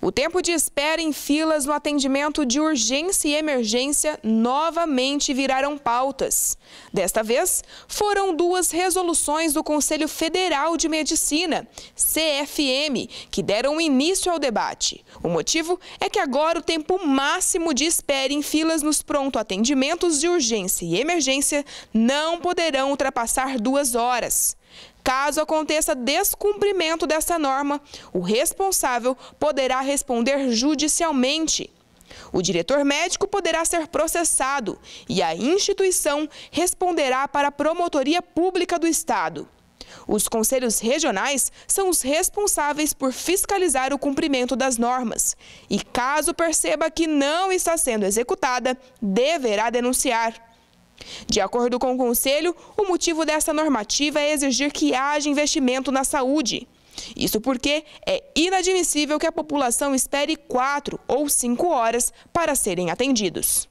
O tempo de espera em filas no atendimento de urgência e emergência novamente viraram pautas. Desta vez, foram duas resoluções do Conselho Federal de Medicina, CFM, que deram início ao debate. O motivo é que agora o tempo máximo de espera em filas nos pronto atendimentos de urgência e emergência não poderão ultrapassar duas horas. Caso aconteça descumprimento dessa norma, o responsável poderá responder judicialmente. O diretor médico poderá ser processado e a instituição responderá para a Promotoria Pública do Estado. Os conselhos regionais são os responsáveis por fiscalizar o cumprimento das normas e, caso perceba que não está sendo executada, deverá denunciar. De acordo com o Conselho, o motivo dessa normativa é exigir que haja investimento na saúde. Isso porque é inadmissível que a população espere quatro ou cinco horas para serem atendidos.